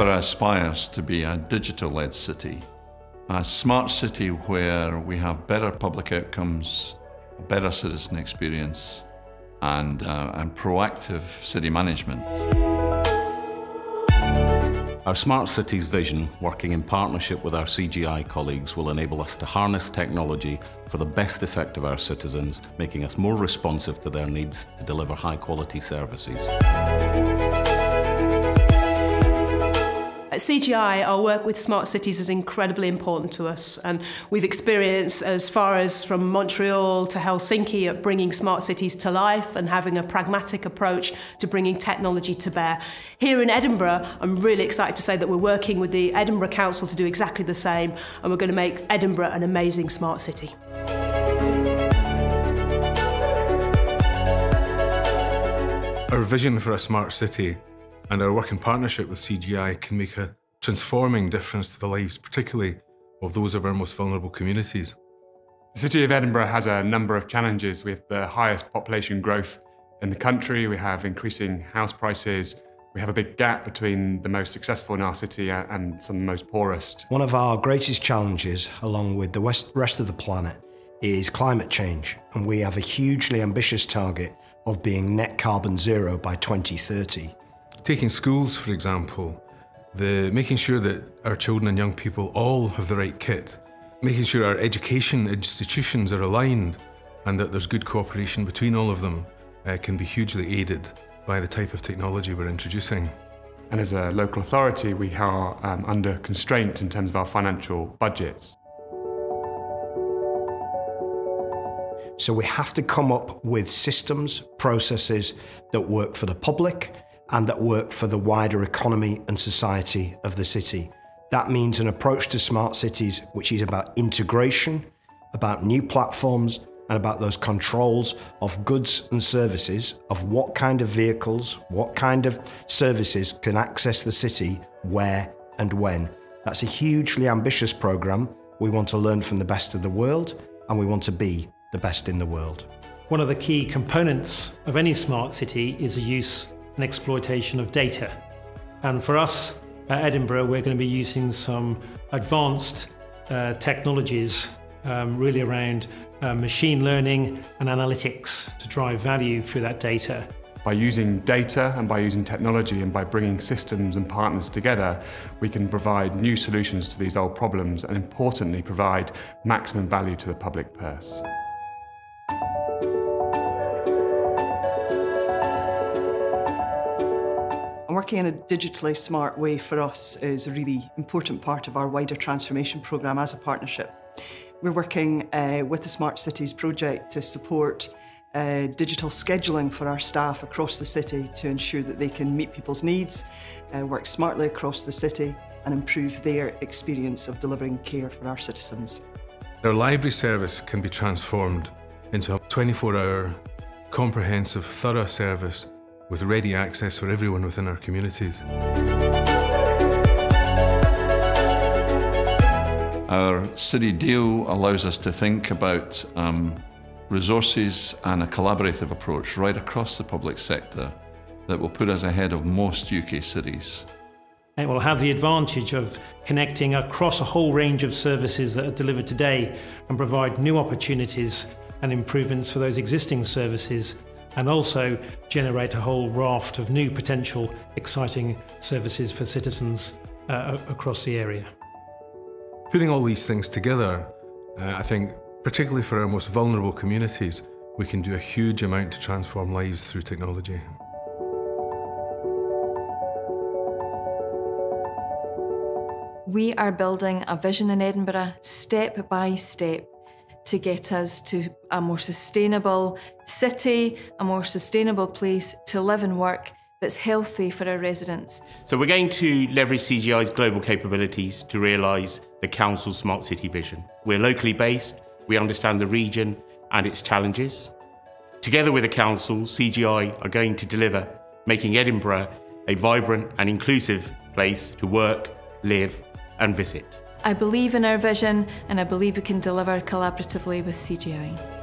Edinburgh aspires to be a digital-led city, a smart city where we have better public outcomes, better citizen experience, and, uh, and proactive city management. Our Smart Cities vision, working in partnership with our CGI colleagues, will enable us to harness technology for the best effect of our citizens, making us more responsive to their needs to deliver high quality services. At CGI, our work with smart cities is incredibly important to us, and we've experienced as far as from Montreal to Helsinki at bringing smart cities to life and having a pragmatic approach to bringing technology to bear. Here in Edinburgh, I'm really excited to say that we're working with the Edinburgh Council to do exactly the same, and we're going to make Edinburgh an amazing smart city. Our vision for a smart city and our work in partnership with CGI can make a transforming difference to the lives, particularly of those of our most vulnerable communities. The City of Edinburgh has a number of challenges with the highest population growth in the country. We have increasing house prices. We have a big gap between the most successful in our city uh, and some of the most poorest. One of our greatest challenges, along with the west, rest of the planet, is climate change. And we have a hugely ambitious target of being net carbon zero by 2030. Taking schools, for example, the making sure that our children and young people all have the right kit, making sure our education institutions are aligned and that there's good cooperation between all of them uh, can be hugely aided by the type of technology we're introducing. And as a local authority, we are um, under constraint in terms of our financial budgets. So we have to come up with systems, processes that work for the public and that work for the wider economy and society of the city. That means an approach to smart cities which is about integration, about new platforms, and about those controls of goods and services, of what kind of vehicles, what kind of services can access the city, where and when. That's a hugely ambitious programme. We want to learn from the best of the world, and we want to be the best in the world. One of the key components of any smart city is the use and exploitation of data. And for us at Edinburgh, we're going to be using some advanced uh, technologies um, really around uh, machine learning and analytics to drive value through that data. By using data and by using technology and by bringing systems and partners together, we can provide new solutions to these old problems and importantly provide maximum value to the public purse. Working in a digitally smart way for us is a really important part of our wider transformation programme as a partnership. We're working uh, with the Smart Cities project to support uh, digital scheduling for our staff across the city to ensure that they can meet people's needs, uh, work smartly across the city and improve their experience of delivering care for our citizens. Our library service can be transformed into a 24-hour, comprehensive, thorough service with ready access for everyone within our communities. Our city deal allows us to think about um, resources and a collaborative approach right across the public sector that will put us ahead of most UK cities. It will have the advantage of connecting across a whole range of services that are delivered today and provide new opportunities and improvements for those existing services and also generate a whole raft of new potential exciting services for citizens uh, across the area. Putting all these things together, uh, I think, particularly for our most vulnerable communities, we can do a huge amount to transform lives through technology. We are building a vision in Edinburgh step by step to get us to a more sustainable city, a more sustainable place to live and work that's healthy for our residents. So we're going to leverage CGI's global capabilities to realise the Council's Smart City vision. We're locally based, we understand the region and its challenges. Together with the Council, CGI are going to deliver, making Edinburgh a vibrant and inclusive place to work, live and visit. I believe in our vision and I believe we can deliver collaboratively with CGI.